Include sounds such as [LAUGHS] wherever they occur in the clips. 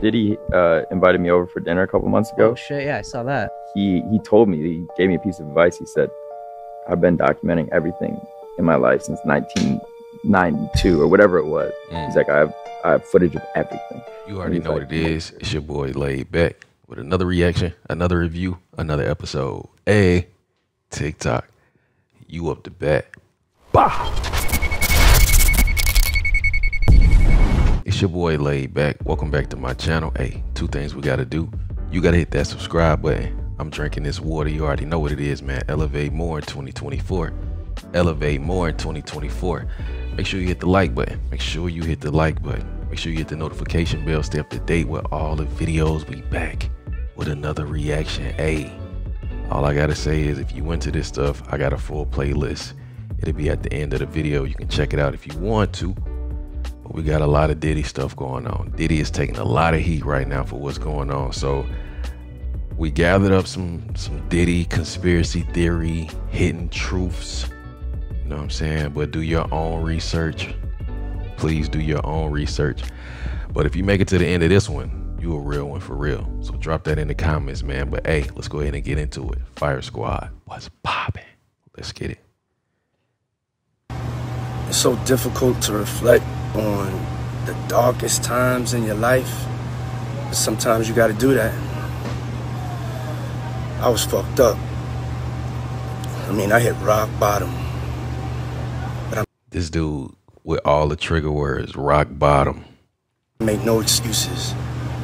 Diddy uh, invited me over for dinner a couple months ago. Oh shit, yeah, I saw that. He he told me he gave me a piece of advice. He said, "I've been documenting everything in my life since 1992 or whatever it was." Mm. He's like, "I have I have footage of everything." You already know like, what it is. It's your boy Laid Back with another reaction, another review, another episode. Hey, TikTok, you up to bat. Bah! It's your boy Laid Back. Welcome back to my channel. Hey, two things we gotta do. You gotta hit that subscribe button. I'm drinking this water. You already know what it is, man. Elevate more in 2024. Elevate more in 2024. Make sure you hit the like button. Make sure you hit the like button. Make sure you hit the notification bell. Stay up to date with all the videos. We back with another reaction. Hey, all I gotta say is if you into this stuff, I got a full playlist. It'll be at the end of the video. You can check it out if you want to. But we got a lot of Diddy stuff going on. Diddy is taking a lot of heat right now for what's going on. So we gathered up some some Diddy conspiracy theory, hidden truths. You know what I'm saying? But do your own research. Please do your own research. But if you make it to the end of this one, you a real one for real. So drop that in the comments, man. But hey, let's go ahead and get into it. Fire Squad, what's popping? Let's get it. It's so difficult to reflect on the darkest times in your life. But sometimes you got to do that. I was fucked up. I mean, I hit rock bottom. But I'm This dude with all the trigger words, rock bottom. Make no excuses.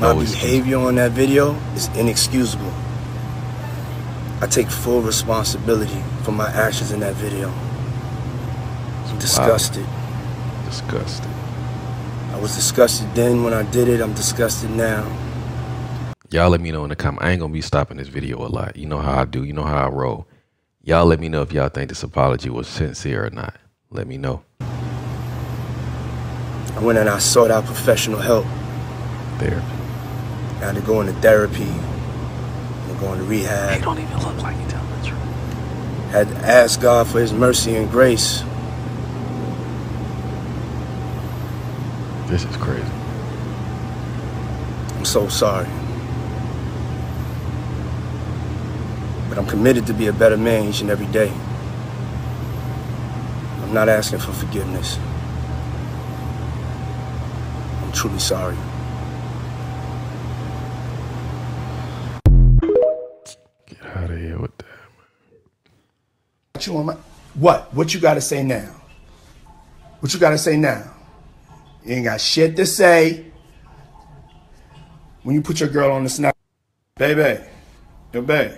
My No excuses. behavior on that video is inexcusable. I take full responsibility for my actions in that video. I'm disgusted. Disgusted. I was disgusted then when I did it. I'm disgusted now. Y'all let me know in the comment. I ain't gonna be stopping this video a lot. You know how I do. You know how I roll. Y'all let me know if y'all think this apology was sincere or not. Let me know. I went and I sought out professional help. Therapy. I had to go into therapy. I'm going to rehab. don't even look like you telling the truth. Had to ask God for His mercy and grace. This is crazy. I'm so sorry. But I'm committed to be a better man each and every day. I'm not asking for forgiveness. I'm truly sorry. Get out of here with that. What you want my, what? What you got to say now? What you got to say now? You ain't got shit to say. When you put your girl on the snap, baby, yo, babe.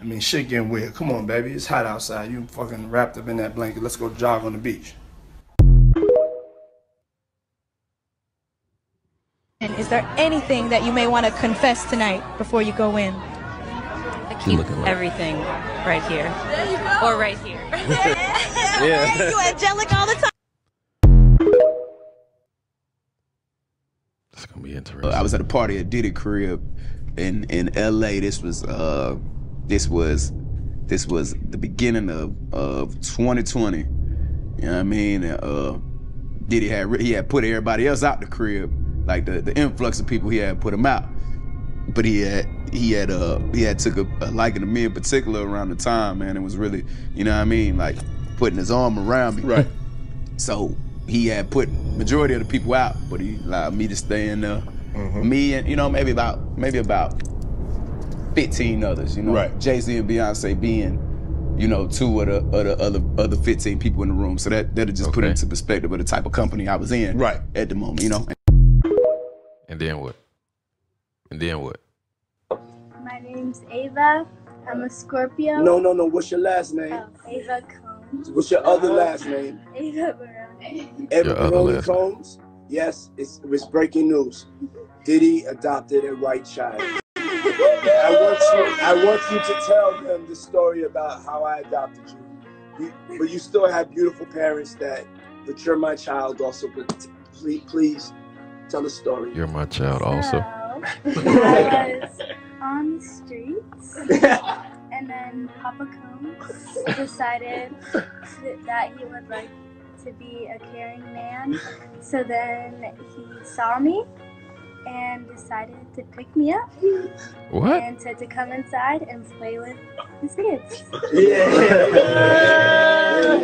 I mean, shit getting weird. Come on, baby. It's hot outside. You fucking wrapped up in that blanket. Let's go jog on the beach. And is there anything that you may want to confess tonight before you go in? I keep like- everything right here. Or right here. [LAUGHS] yeah. [LAUGHS] [LAUGHS] You angelic all the time. It's gonna be interesting. I was at a party at Diddy crib in in L.A. This was uh this was this was the beginning of of 2020. You know what I mean? Uh, Diddy had he had put everybody else out the crib, like the the influx of people he had put him out. But he had he had uh he had took a, a liking to me in particular around the time, man. It was really you know what I mean, like putting his arm around me. Right. So he had put majority of the people out, but he allowed me to stay in there. Mm-hmm. Me and you know maybe about maybe about fifteen others. You know, Right. Jay Z and Beyonce being you know two of the other other other fifteen people in the room. So that that'll just put into perspective of the type of company I was in Right. at the moment. You know. And then what? And then what? My name's Ava. I'm a Scorpio. No, no, no. What's your last name? Oh, Ava Combs. What's your other last name? Ava Barone. Evan Your other Combs? Yes, it's, it was breaking news. Diddy adopted a white child. I want you. I want you to tell them the story about how I adopted you. you but you still have beautiful parents that. But you're my child also. But please, please tell the story. You're my child also. So, I was on the streets, [LAUGHS] and then Papa Combs decided that he would like to be a caring man. So then he saw me, and decided to pick me up What? and said to come inside and play with his kids. Yeah.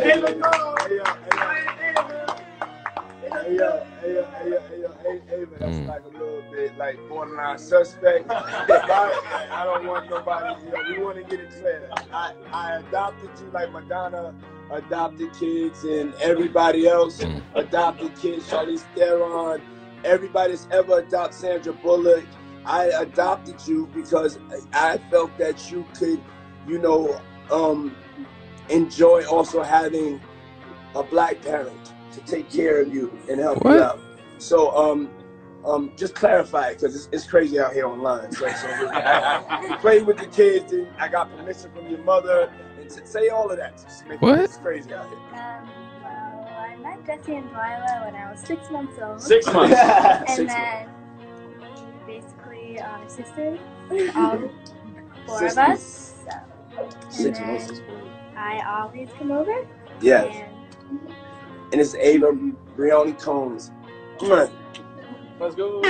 Hey, look, hey, yo, hey, yo. Hey, yo, hey, yo, hey, yo, hey, yo, hey, hey, man, that's Mm. like a little bit like borderline suspect. I, I don't want nobody, you know, we want to get it clear. I, I adopted you like Madonna adopted kids and everybody else Mm. adopted kids, Charlize Theron, everybody that's ever adopted Sandra Bullock. I adopted you because I felt that you could, you know, um, enjoy also having a black parent to take care of you and help What? you out. So, um, um, just clarify it because it's, it's crazy out here online. So, so [LAUGHS] [LAUGHS] I, I with the kids. And I got permission from your mother, and to say all of that. Just make What? It's crazy out here. Um, well, I met Jesse and Delilah when I was six months old. Six [LAUGHS] months. And Six then we basically are sisters, all four Sisters. of us. So. And Six then months. I always come over. Yes. And And it's Ava Brioni Combs. Come on. Let's go.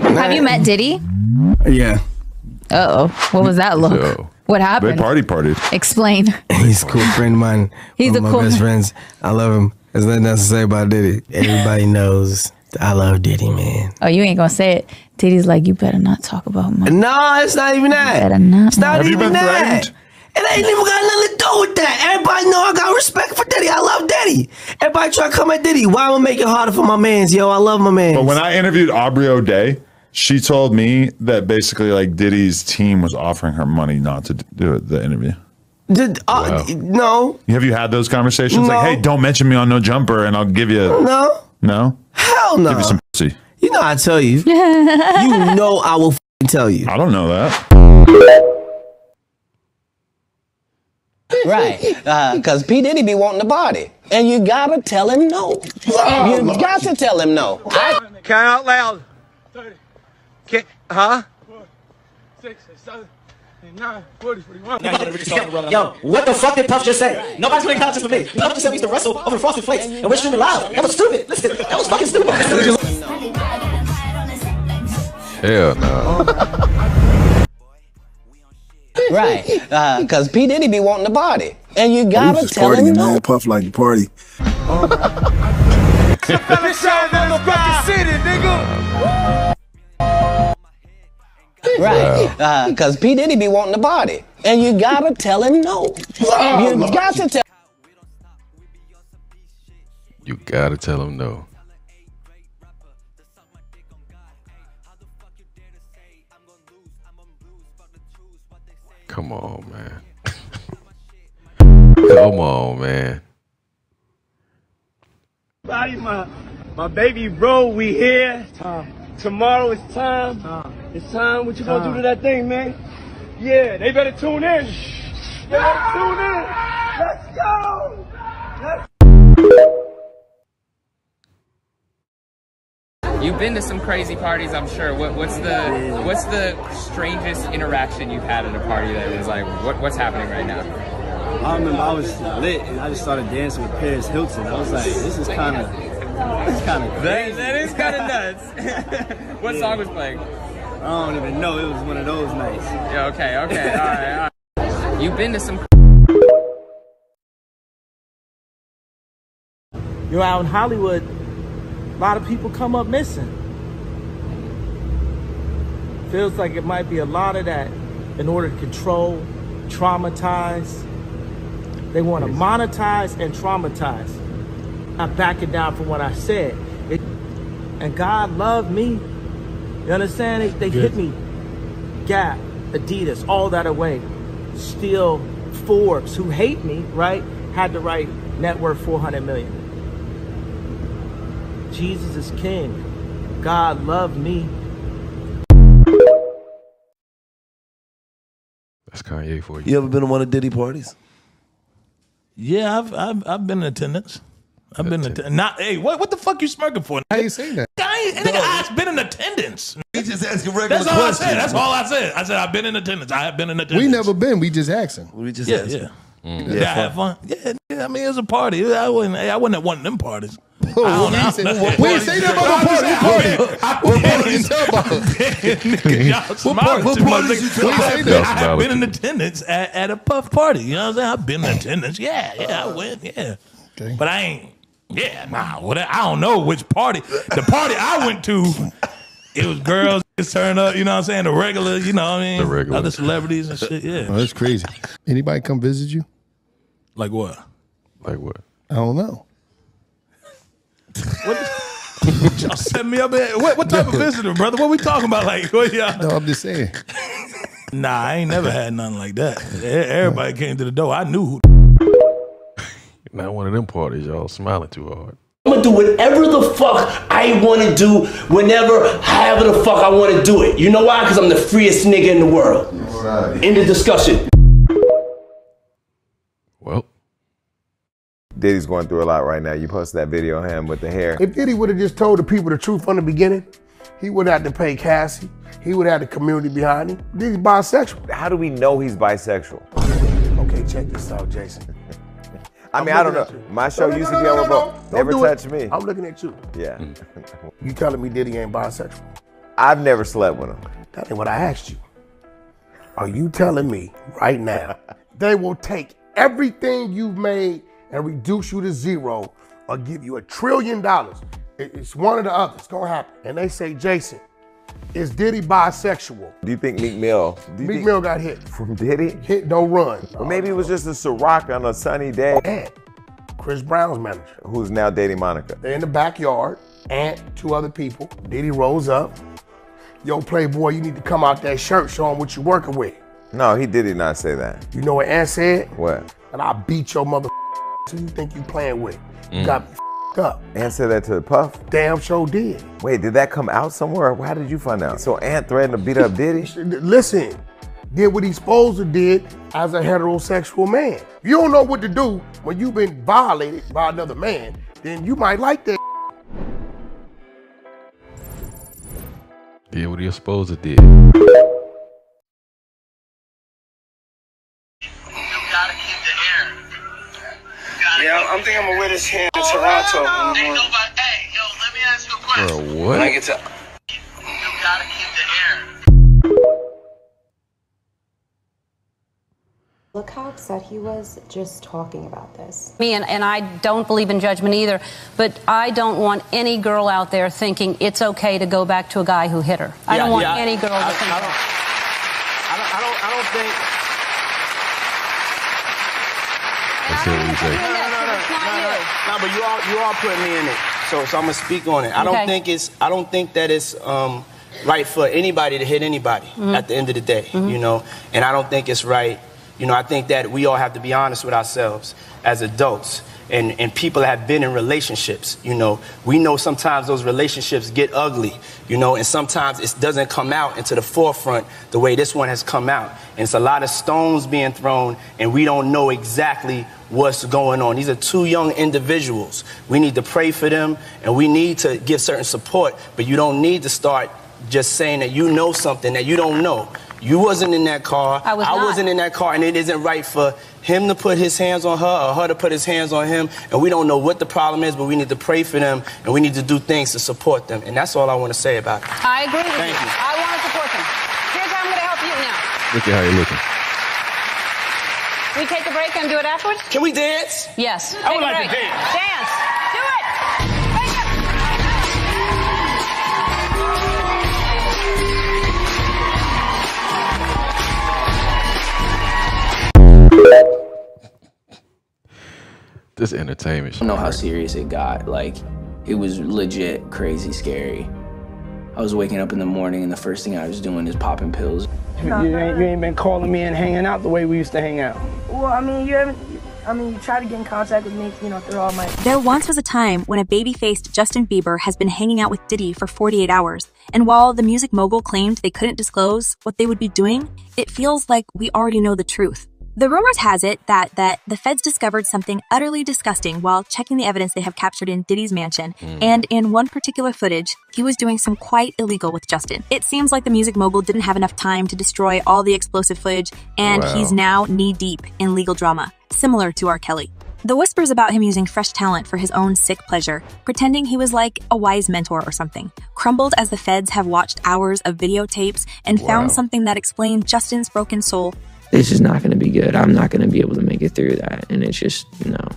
Have you met Diddy? Yeah, Uh oh. What was that look? So, What happened? They happened? party partied. Explain. [LAUGHS] he's a cool friend of mine. He's one a of my cool- best friends. I love him. There's nothing else to say about Diddy. Everybody [LAUGHS] knows I love Diddy, man. Oh, you ain't gonna say it. Diddy's like, you better not talk about my. No, it's not even that. Better not. It's not Have you even been that. threatened? It ain't even got nothing to do with that. Everybody know I got respect for Diddy. I love Diddy. Everybody try to come at Diddy. Why am I make it harder for my mans, yo? I love my mans. But when I interviewed Aubrey O'Day, she told me that basically like Diddy's team was offering her money not to do the interview. Did, uh, Wow. No, Have you had those conversations? No. Like, hey, don't mention me on No Jumper, and I'll give you no, no, hell no. give you some pussy. You know I tell you. [LAUGHS] you know I will f***ing tell you. I don't know that. Right. Because P. Diddy be wanting the body. And you gotta tell him no. You got to tell him no. I, Count out loud. 30. Can, huh? Six, seven, eight, nine, 40, 41. yo, what the fuck did Puff just say? Nobody's playing contests for me. Puff just said we used to wrestle over frosted flakes and we're streaming live. That was stupid. Listen, that was fucking stupid. hell no. right. Uh, because P. Diddy be wanting the body. And you gotta just tell him partying, no. man. Puff like the party. [LAUGHS] [LAUGHS] Right. Because uh, P. Diddy be wanting the body. And you gotta tell him no. Oh, you got to tell You gotta tell him no. Come on, man. [LAUGHS] Come on, man. Body, my, my baby bro, we here. Tomorrow is time. It's time. What you gonna do to that thing, man? Yeah, they better tune in. They better tune in. Let's go. Let's You've been to some crazy parties, I'm sure. What, what's the what's the strangest interaction you've had at a party that was like, what, what's happening right now? I remember I was lit and I just started dancing with Paris Hilton. I was like, this is kind of, this is kind of That, that is kind of nuts. [LAUGHS] what song was playing? I don't even know. It was one of those nights. Yeah, okay, okay, all right, all right. You've been to some You're out in Hollywood, a lot of people come up missing. Feels like it might be a lot of that in order to control, traumatize. They want to monetize and traumatize. I'm backing down from what I said. It, and God loved me. You understand? They, they hit me. Gap, Adidas, all that away. Still, Forbes, who hate me, right, had to write net worth 400 million. Jesus is king. God loved me. That's Kanye for you. You ever been to one of Diddy parties? Yeah, I've I've, I've been in attendance. I've been in attendance. Not hey, what what the fuck you smirking for? How you say that? I ain't, nigga, I've been in attendance. He just asking regular That's all I said. That's all I said. I said I've been in attendance. I have been in attendance. We never been. We just asking. We just Yeah, asking. yeah. Mm. Did Yeah, I have fun? Yeah, yeah. Yeah, I mean, it was a party. I wasn't. I wasn't at one of them parties. [LAUGHS] I don't we know. ain't say- we say nothing about the party. What party you talking about? [LAUGHS] Y'all What smiling part- what too much. party you talking about? I've been in attendance at, at a puff party. You know what I'm saying? I've been in attendance. Yeah, yeah, I went. Yeah, but I ain't. Yeah, nah. What I don't know which party. The party I went to, it was girls just turn up. You know what I'm saying? The regular. You know what I mean? The regular. Other celebrities and shit. Yeah. Oh, that's crazy. Anybody come visit you? Like what? Like what? I don't know. what? [LAUGHS] Y'all set me up. At, what, what type of visitor, brother? What we talking about? Like, what y'all? No, I'm just saying. Nah, I ain't never had nothing like that. Everybody came to the door. I knew who. Not one of them parties, y'all smiling too hard. I'm gonna do whatever the fuck I want to do, whenever, however the fuck I want to do it. You know why? Because I'm the freest nigga in the world. End of discussion. Well, Diddy's going through a lot right now. You posted that video of him with the hair. If Diddy would have just told the people the truth from the beginning, he would have to pay Cassie. He would have the community behind him. Diddy's bisexual. How do we know he's bisexual? Okay, check this out, Jason. [LAUGHS] I mean, I'm don't know. My show No, used no, to be on no, remote. no. Don't Never do it. touched me. I'm looking at you. Yeah. [LAUGHS] You telling me Diddy ain't bisexual? I've never slept with him. That ain't what I asked you. Are you telling me right now [LAUGHS] they will take everything you've made and reduce you to zero or give you a trillion dollars? It's one or the other. It's gonna happen. And they say, Jason, is Diddy bisexual? Do you think Meek Mill? You Meek think- Mill got hit. From Diddy? Hit, don't run. Well, maybe it was just a Ciroc on a sunny day. And Chris Brown's manager. Who's now dating Monica. They're in the backyard, and two other people. Diddy rolls up. Yo, Playboy, you need to come out that shirt, show him what you're working with. No, he did not say that. You know what Ant said? What? And I beat your mother [LAUGHS] who you think you playing with. You Mm. got me up. Ant said that to the Puff? Damn sure did. Wait, did that come out somewhere? How did you find out? So Ant threatened to beat up [LAUGHS] Diddy? Listen, did what he's supposed to did as a heterosexual man. You don't know what to do when you've been violated by another man, then you might like that. Did what he was supposed to did. Yeah, I'm thinking I'm gonna wear this here in Toronto. Bro, When what? I get to The cop said he was just talking about this. me, and, and I don't believe in judgment either, but I don't want any girl out there thinking it's okay to go back to a guy who hit her. I Yeah, don't want yeah, any girl I- to think I that. I don't, I don't, I don't think. Let's hear what he say. No, no, but you all you all put me in it, so so I'm gonna speak on it. I don't Okay. think it's I don't think that it's um, right for anybody to hit anybody Mhm. at the end of the day, you know. And I don't think it's right. You know, I think that we all have to be honest with ourselves as adults. And, and people that have been in relationships, you know, we know sometimes those relationships get ugly, you know, and sometimes it doesn't come out into the forefront the way this one has come out. And it's a lot of stones being thrown, and we don't know exactly what's going on. These are two young individuals. We need to pray for them and we need to give certain support, but you don't need to start just saying that you know something that you don't know. You wasn't in that car. I was not. wasn't in that car, and it isn't right for him to put his hands on her or her to put his hands on him. And we don't know what the problem is, but we need to pray for them and we need to do things to support them. And that's all I want to say about it. I agree with Thank you. you. I want to support them. Here's how I'm going to help you now. Look at how you looking. We take a break and do it afterwards? Can we dance? Yes. I would Take a like to dance. Dance. This entertainment I don't know how serious it got. Like, it was legit crazy scary. I was waking up in the morning and the first thing I was doing is popping pills. You, you ain't, you ain't been calling me and hanging out the way we used to hang out. Well, I mean, you haven't. I mean, you try to get in contact with me, you know, through all my. There once was a time when a baby faced Justin Bieber has been hanging out with Diddy for 48 hours, and while the music mogul claimed they couldn't disclose what they would be doing, it feels like we already know the truth. The rumors has it that that the feds discovered something utterly disgusting while checking the evidence they have captured in Diddy's mansion, Mm. and in one particular footage, he was doing some quite illegal with Justin. It seems like the music mogul didn't have enough time to destroy all the explosive footage, and Wow. he's now knee deep in legal drama, similar to R. Kelly. The whispers about him using fresh talent for his own sick pleasure, pretending he was like a wise mentor or something, crumbled as the feds have watched hours of videotapes and Wow. found something that explained Justin's broken soul. This is not going to be good. I'm not going to be able to make it through that. And it's just, no,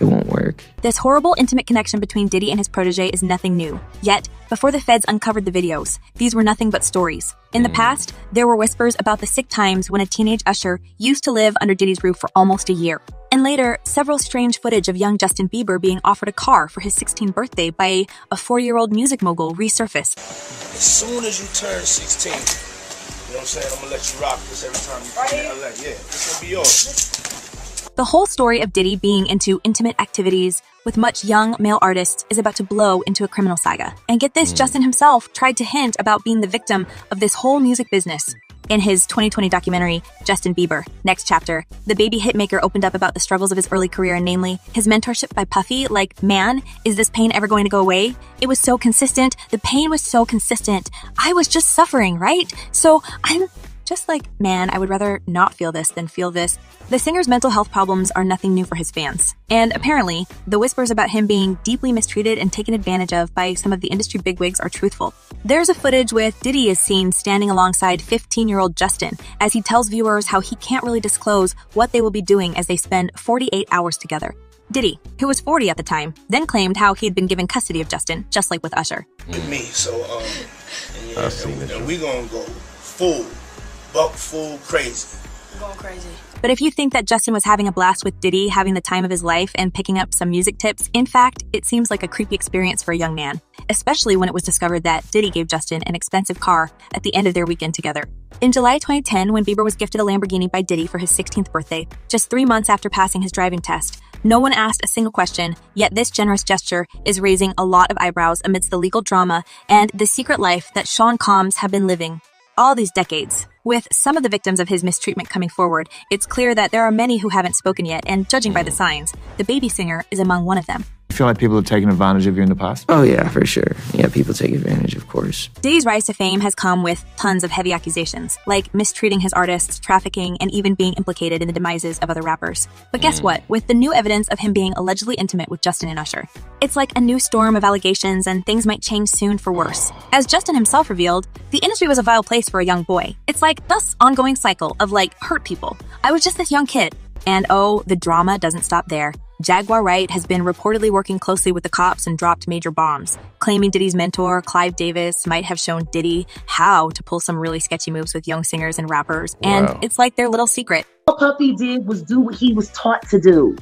it won't work. This horrible, intimate connection between Diddy and his protege is nothing new. Yet, before the feds uncovered the videos, these were nothing but stories. In the mm. past, there were whispers about the sick times when a teenage usher used to live under Diddy's roof for almost a year. And later, several strange footage of young Justin Bieber being offered a car for his 16th birthday by a four year old music mogul resurfaced. As soon as you turn 16, you know what I'm saying? I'm gonna let you rock this every time you come to LA. Yeah, this gonna be yours. The whole story of Diddy being into intimate activities with much young male artists is about to blow into a criminal saga. And get this, mm. Justin himself tried to hint about being the victim of this whole music business. In his 2020 documentary, Justin Bieber, Next Chapter, the baby hitmaker opened up about the struggles of his early career and namely his mentorship by Puffy, like, man, is this pain ever going to go away? It was so consistent. The pain was so consistent. I was just suffering, right? So I'm just like, man, I would rather not feel this than feel this. The singer's mental health problems are nothing new for his fans. And apparently, the whispers about him being deeply mistreated and taken advantage of by some of the industry bigwigs are truthful. There's a footage with Diddy is seen standing alongside 15 year old Justin as he tells viewers how he can't really disclose what they will be doing as they spend 48 hours together. Diddy, who was 40 at the time, then claimed how he had been given custody of Justin, just like with Usher. With me, so um, yeah, I've seen and, and we gonna go full, buck full crazy. Going crazy. But if you think that Justin was having a blast with Diddy, having the time of his life, and picking up some music tips, in fact, it seems like a creepy experience for a young man, especially when it was discovered that Diddy gave Justin an expensive car at the end of their weekend together. In July 2010, when Bieber was gifted a Lamborghini by Diddy for his 16th birthday, just three months after passing his driving test, no one asked a single question, yet this generous gesture is raising a lot of eyebrows amidst the legal drama and the secret life that Sean Combs have been living all these decades. With some of the victims of his mistreatment coming forward, it's clear that there are many who haven't spoken yet, and judging by the signs, the baby singer is among one of them. You feel like people have taken advantage of you in the past? Oh, yeah, for sure. Yeah, people take advantage, of course. Diddy's rise to fame has come with tons of heavy accusations, like mistreating his artists, trafficking, and even being implicated in the demises of other rappers. But guess Mm. what? With the new evidence of him being allegedly intimate with Justin and Usher, it's like a new storm of allegations, and things might change soon for worse. As Justin himself revealed, the industry was a vile place for a young boy. It's like this ongoing cycle of like hurt people. I was just this young kid. And oh, the drama doesn't stop there. Jaguar Wright has been reportedly working closely with the cops and dropped major bombs, claiming Diddy's mentor, Clive Davis, might have shown Diddy how to pull some really sketchy moves with young singers and rappers. And Wow. it's like their little secret. All Puffy did was do what he was taught to do.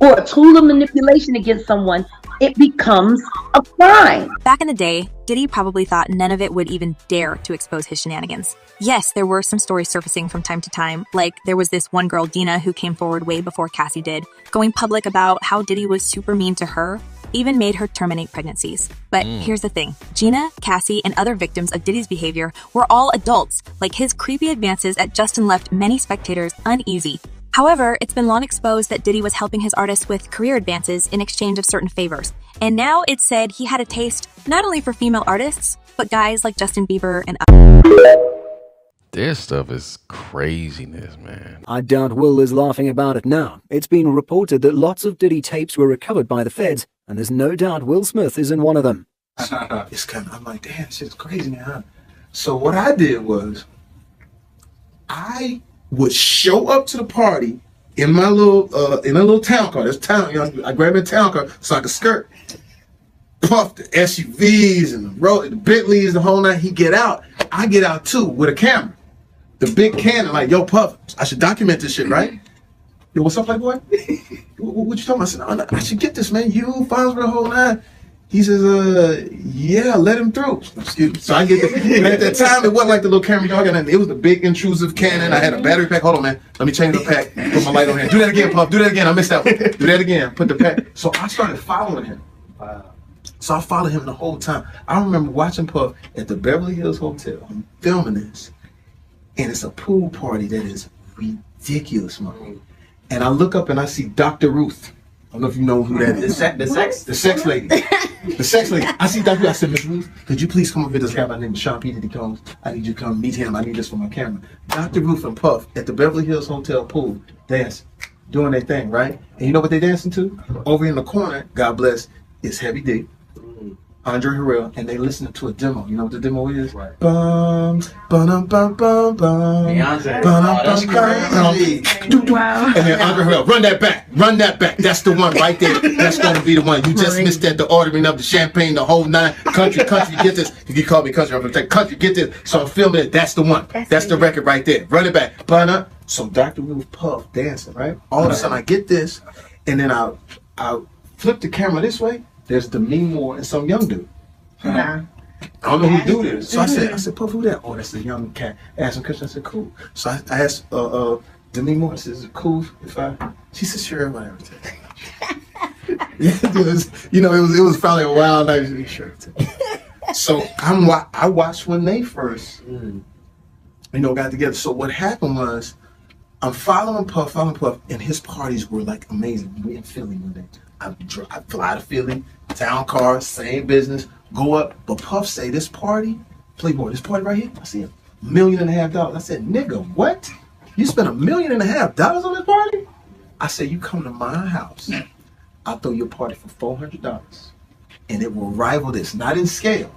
Or a tool of manipulation against someone, it becomes a crime. Back in the day, Diddy probably thought none of it would even dare to expose his shenanigans. Yes, there were some stories surfacing from time to time, like there was this one girl, Gina, who came forward way before Cassie did, going public about how Diddy was super mean to her, even made her terminate pregnancies. But Mm. here's the thing Gina, Cassie, and other victims of Diddy's behavior were all adults, like his creepy advances at Justin left many spectators uneasy. However, it's been long exposed that Diddy was helping his artists with career advances in exchange of certain favors. And now it's said he had a taste not only for female artists, but guys like Justin Bieber and This stuff is craziness, man. I doubt Will is laughing about it now. It's been reported that lots of Diddy tapes were recovered by the feds, and there's no doubt Will Smith is in one of them. [LAUGHS] it's kind of, I'm like, damn, this is crazy, man. huh?" So what I did was, I would show up to the party in my little, uh, in a little town car. This town, you know, I grab a town car so I could skirt. Puff the SUVs and the road, the Bentleys, the whole night. He get out. I get out too with a camera, the big Canon. Like, yo, Puff, I should document this shit, right? Yo, what's up, Playboy? [LAUGHS] what, what you talking about? I said, "Oh, no, I should get this, man. You, Fonz, the whole nine. He says, uh, yeah, let him through. So I get the, at that time, it wasn't like the little camera it was the big intrusive Canon. I had a battery pack. Hold on, man. Let me change the pack. Put my light on here. Do that again, Puff. Do that again. I missed that one. Do that again. Put the pack. So I started following him. Wow. So I followed him the whole time. I remember watching Puff at the Beverly Hills Hotel. I'm filming this. And it's a pool party that is ridiculous, man. And I look up and I see Dr. Ruth. I don't know if you know who that is. The sex- the sex? The sex lady. [LAUGHS] the sex lady. I see Dr. I said, Miss Ruth, could you please come up with this guy by the name of Sean P. Diddy Combs? I need you to come meet him. I need this for my camera. Dr. Ruth and Puff at the Beverly Hills Hotel pool dancing. doing their thing, right? And you know what they dancing to? Over in the corner, God bless, is Heavy D, Andre Harrell, and they listening to a demo. You know what the demo is? Right. Bum, bum, bum, bum, bum. Beyonce. Bum, Oh, that's bum, bum, crazy. Wow. And then Andre Harrell, run that back, run that back. That's the one right there. That's going to be the one. You just missed that, the ordering of the champagne, the whole nine. Country, country, get this. If you call me country, I'm going to say country, get this. So I'm filming it. That's the one. That's the record right there. Run it back. Bun So Dr. Ruth Puff dancing, right? All of a sudden I get this, and then I I flip the camera this way. There's Demi Moore and some young dude. I don't know who do this. So I said, I said, Puff, who that? Oh, that's a young cat. I asked him question. I said, cool. So I, I asked uh, uh, Demi Moore, I said, is it cool if I? She said, sure, whatever. [LAUGHS] yeah, it was, you know, it was it was probably a wild night. She said, Sure. so I'm wa- I watched when they first, you know, got together. So what happened was, I'm following Puff, following Puff, and his parties were like amazing. We in Philly one day. I, I fly to Philly, town car, same business, go up. But Puff say this party, Playboy, this party right here, I see a million and a half dollars. I said, nigga, what? You spent a million and a half dollars on this party? I said, you come to my house, I'll throw you a party for four hundred dollars, and it will rival this, not in scale,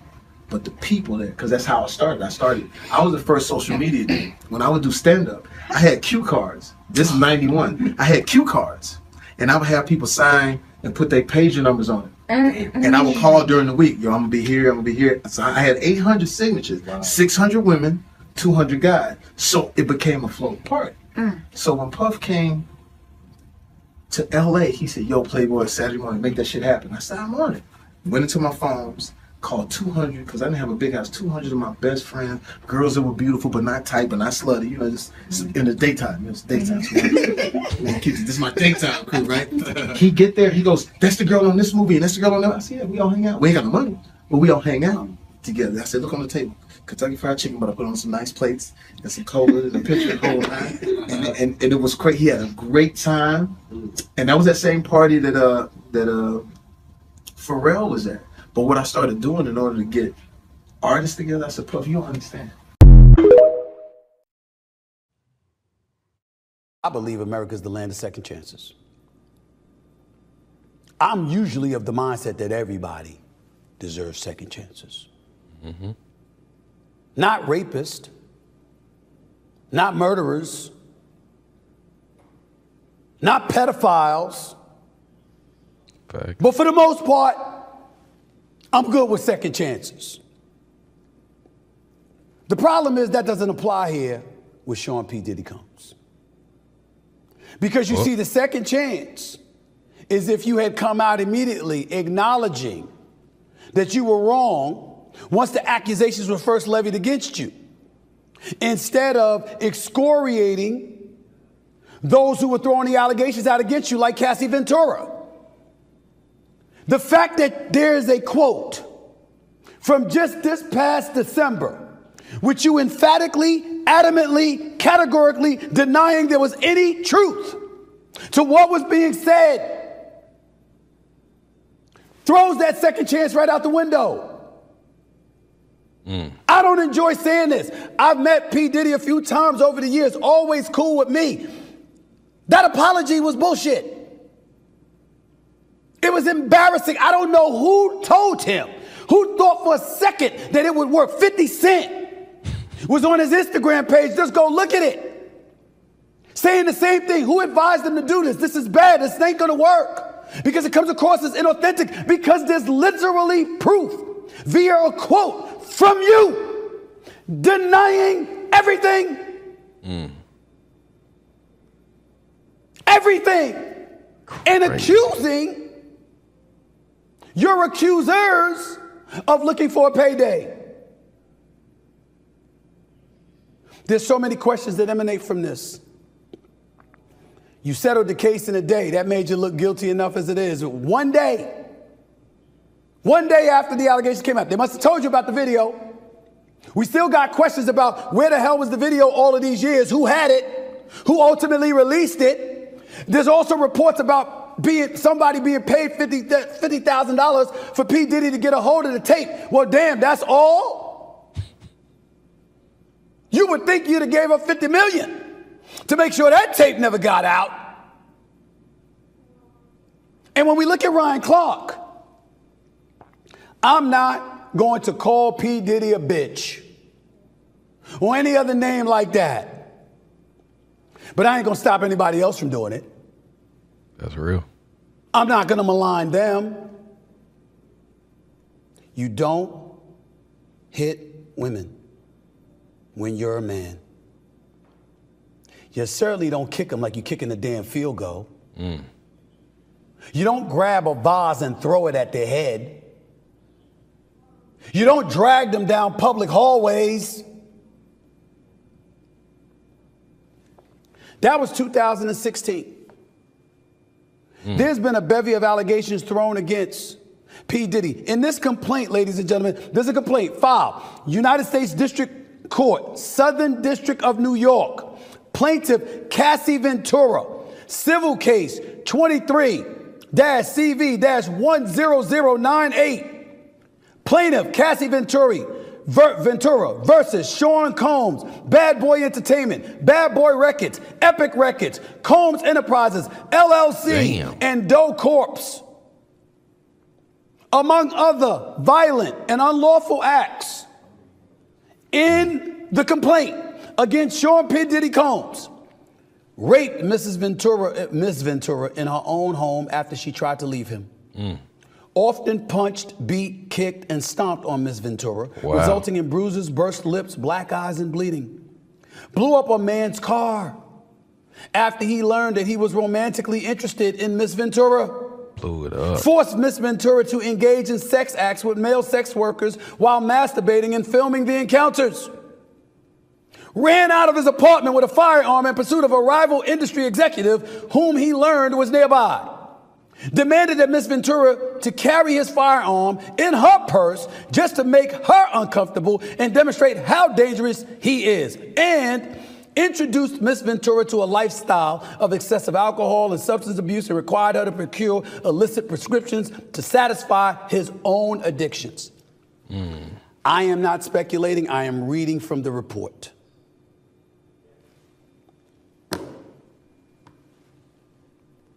but the people there, because that's how I started. I started. I was the first social media dude. When I would do stand up, I had cue cards. This is '91. I had cue cards, and I would have people sign and put their pager numbers on it. And I would call during the week. Yo, I'm gonna be here. I'm gonna be here. So I had 800 signatures, 600 women, 200 guys. So it became a float party. Mm. So when Puff came to LA, he said, Yo, Playboy, Saturday morning, make that shit happen. I said, I'm on it. Went into my phones, called 200, because I didn't have a big house, 200 of my best friends, girls that were beautiful, but not tight, but not slutty, you know, just just in the daytime. It's daytime. [LAUGHS] Man, kids, this is my daytime crew, right? [LAUGHS] he get there, he goes, That's the girl on this movie, and that's the girl on that. I said, Yeah, we all hang out. We ain't got no money, but we all hang out together. I said, Look on the table. Kentucky Fried Chicken, but I put on some nice plates and some cola and a picture of the whole nine. And, and, and it was great. He had a great time. And that was that same party that uh that uh Pharrell was at. But what I started doing in order to get artists together, I said, Puff, you don't understand. I believe America is the land of second chances. I'm usually of the mindset that everybody deserves second chances. Mm-hmm. Not rapists, not murderers, not pedophiles. But for the most part, I'm good with second chances. The problem is that doesn't apply here with Sean P. Diddy Combs. Because you see, the second chance is if you had come out immediately acknowledging that you were wrong once the accusations were first levied against you, instead of excoriating those who were throwing the allegations out against you, like Cassie Ventura. The fact that there is a quote from just this past December, which you emphatically, adamantly, categorically denying there was any truth to what was being said, throws that second chance right out the window. Mm. I don't enjoy saying this. I've met P. Diddy a few times over the years, always cool with me. That apology was bullshit. It was embarrassing. I don't know who told him, who thought for a second that it would work. 50 Cent was on his Instagram page. Just go look at it. Saying the same thing. Who advised him to do this? This is bad. This ain't gonna work. Because it comes across as inauthentic. Because there's literally proof via a quote from you denying everything. Hmm. Everything. And accusing your accusers of looking for a payday. There's so many questions that emanate from this. You settled the case in a day. That made you look guilty enough as it is. One day, one day after the allegations came out, they must have told you about the video. We still got questions about where the hell was the video all of these years? Who had it? Who ultimately released it? There's also reports about being somebody being paid $50 $50,000 for P. Diddy to get a hold of the tape. Well, damn, that's all? You would think you'd have gave up 50 million to make sure that tape never got out. And when we look at Ryan Clark, I'm not going to call P. Diddy a bitch or any other name like that. But I ain't gonna stop anybody else from doing it. That's real. I'm not gonna malign them. You don't hit women when you're a man. You certainly don't kick them like you're kicking a damn field goal. Mm. You don't grab a vase and throw it at their head. You don't drag them down public hallways. That was 2016. Mm. There's been a bevy of allegations thrown against P. Diddy. In this complaint, ladies and gentlemen, there's a complaint filed. United States District Court, Southern District of New York. Plaintiff Cassie Ventura. Civil case 23-CV-10098. Plaintiff Cassie Venturi, Ventura versus Sean Combs, Bad Boy Entertainment, Bad Boy Records, Epic Records, Combs Enterprises, LLC, Damn. and Doe Corps. Among other violent and unlawful acts in the complaint against Sean P. Diddy Combs, raped Mrs. Ventura, Miss Ventura in her own home after she tried to leave him Mm. Often punched, beat, kicked, and stomped on Miss Ventura, Wow. resulting in bruises, burst lips, black eyes, and bleeding. Blew up a man's car after he learned that he was romantically interested in Miss Ventura. Blew it up. Forced Miss Ventura to engage in sex acts with male sex workers while masturbating and filming the encounters. Ran out of his apartment with a firearm in pursuit of a rival industry executive whom he learned was nearby demanded that Miss Ventura to carry his firearm in her purse just to make her uncomfortable and demonstrate how dangerous he is, and introduced Miss Ventura to a lifestyle of excessive alcohol and substance abuse and required her to procure illicit prescriptions to satisfy his own addictions. Hmm. I am not speculating, I am reading from the report.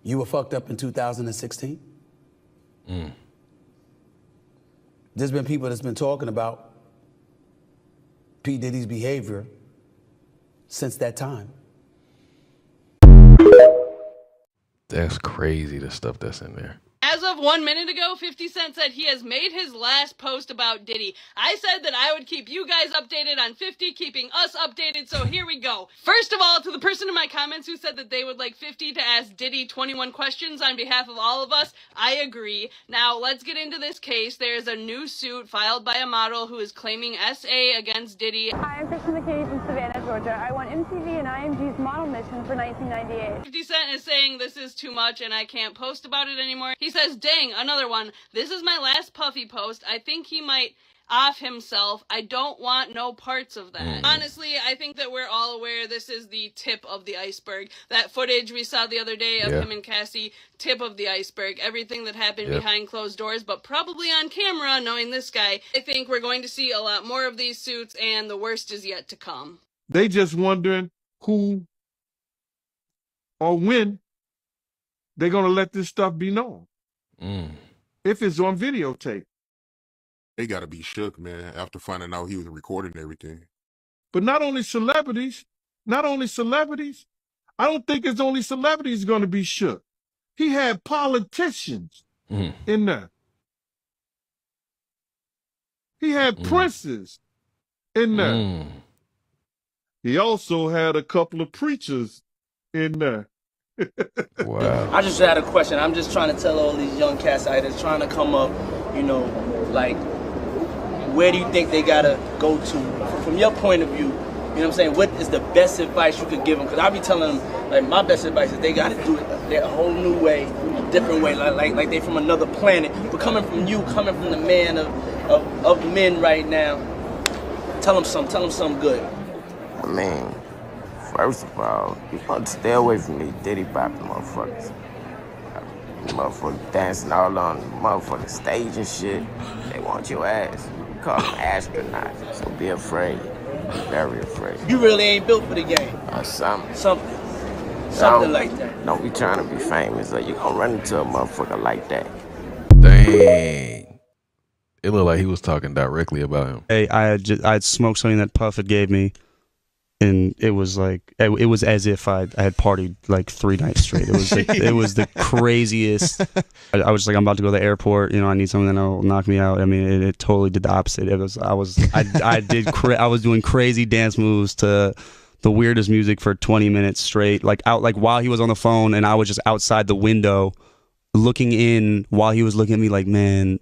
You were fucked up in 2016? Mm. There's been people that's been talking about P. Diddy's behavior since that time. That's crazy, the stuff that's in there. As of one minute ago, 50 Cent said he has made his last post about Diddy. I said that I would keep you guys updated on 50, keeping us updated, so here we go. First of all, to the person in my comments who said that they would like 50 to ask Diddy 21 questions on behalf of all of us, I agree. Now, let's get into this case. There's a new suit filed by a model who is claiming SA against Diddy. Hi, I'm Kristen McKay from Savannah, Georgia. I want MTV and IMG's model for 1998. 50 Cent is saying this is too much and I can't post about it anymore. He says, dang, another one. This is my last Puffy post. I think he might off himself. I don't want no parts of that. Mm. Honestly, I think that we're all aware this is the tip of the iceberg. That footage we saw the other day of Yeah. him and Cassie, tip of the iceberg. Everything that happened Yep. behind closed doors, but probably on camera, knowing this guy. I think we're going to see a lot more of these suits and the worst is yet to come. They just wondering who or when they're gonna let this stuff be known. Mm. If it's on videotape. They got to be shook, man, after finding out he was recording everything. But not only celebrities, not only celebrities, I don't think it's only celebrities gonna be shook. He had politicians Mm. in there. He had princes in there. Mm. He also had a couple of preachers in there. Wow. I just had a question. I'm just trying to tell all these young cats out there trying to come up, you know, like, where do you think they gotta go to? From your point of view, you know what I'm saying? What is the best advice you could give them? Because I'll be telling them, like, my best advice is they gotta do it their whole new way, a different way, like, like, like they from another planet. But coming from you, coming from the man of, of, of men right now, tell them something, tell them something good. I mean, first of all, you want to stay away from these Diddy Bop motherfuckers. Motherfuckers dancing all on the motherfucking stage and shit. They want your ass. You call them astronauts. So be afraid. Be very afraid. You really ain't built for the game. Uh, or something. Something. Something like that. Don't be trying to be famous or you gonna run into a motherfucker like that. Dang. It looked like he was talking directly about him. Hey, I had just, I had smoked something that Puff had gave me, and it was like it, was as if I, I had partied like three nights straight. It was like, [LAUGHS] it was the craziest. I, I was like, I'm about to go to the airport. You know, I need something that'll knock me out. I mean, it, it totally did the opposite. It was I was I I did cra- I was doing crazy dance moves to the weirdest music for 20 minutes straight. Like out like while he was on the phone, and I was just outside the window looking in while he was looking at me like, man,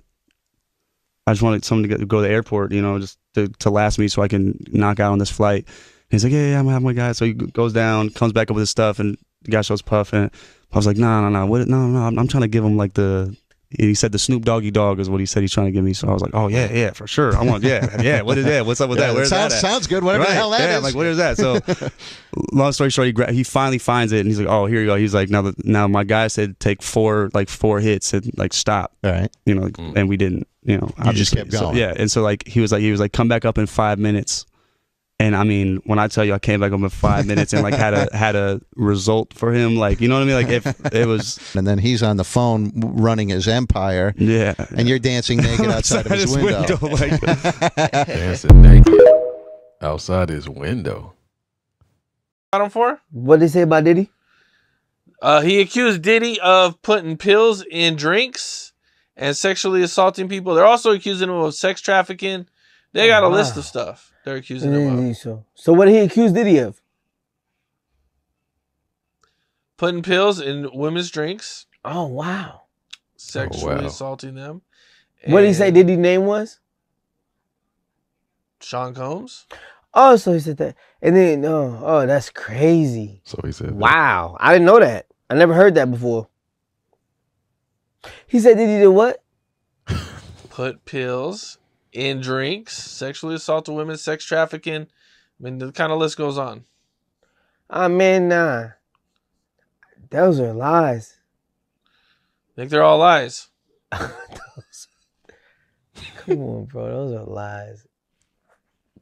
I just wanted someone to go- go to the airport, you know, just to, to last me so I can knock out on this flight. And he's like, yeah, yeah, I'm having my guy. So he goes down, comes back up with his stuff, and the guy shows Puff. And I was like, no, no, no, what? No, no, I'm, I'm trying to give him like the. He said the Snoop Doggy Dog is what he said he's trying to give me. So I was like, oh yeah, yeah, for sure. I want, yeah, [LAUGHS] yeah. What is that? What's up with Yeah, that? that Where's sounds- that? at? sounds good, whatever the hell that yeah, is. Like, what is that? So, [LAUGHS] long story short, he gra- he finally finds it, and he's like, oh, here you go. He's like, now, the, now my guy said take four, like four hits, and like stop. All right. You know, like, mm. and we didn't. You know, You just obviously. kept So, going. yeah, and so like he was like he was like come back up in five minutes. And I mean, when I tell you I came back up in five minutes and like had a had a result for him, like you know what I mean? Like if it was And then he's on the phone running his empire. Yeah. And you're dancing naked outside of [LAUGHS] his, window. [LAUGHS] Dancing naked outside his window. Got him for? What they say about Diddy? Uh, he accused Diddy of putting pills in drinks and sexually assaulting people. They're also accusing him of sex trafficking. They got a list Wow. of stuff they're accusing him of. So, so what did he accuse Diddy of? Putting pills in women's drinks, Oh wow! sexually oh, wow. assaulting them. What did he say and Diddy's name was? Sean Combs. Oh, so he said that, and then oh, oh, that's crazy. So he said, Wow, I didn't know that. I never heard that before. He said Diddy did what? Put pills in drinks, sexually assaulted women, sex trafficking. I mean, the kind of list goes on. Man, nah. Those are lies. I think they're all lies. [LAUGHS] Come on, bro. Those are lies.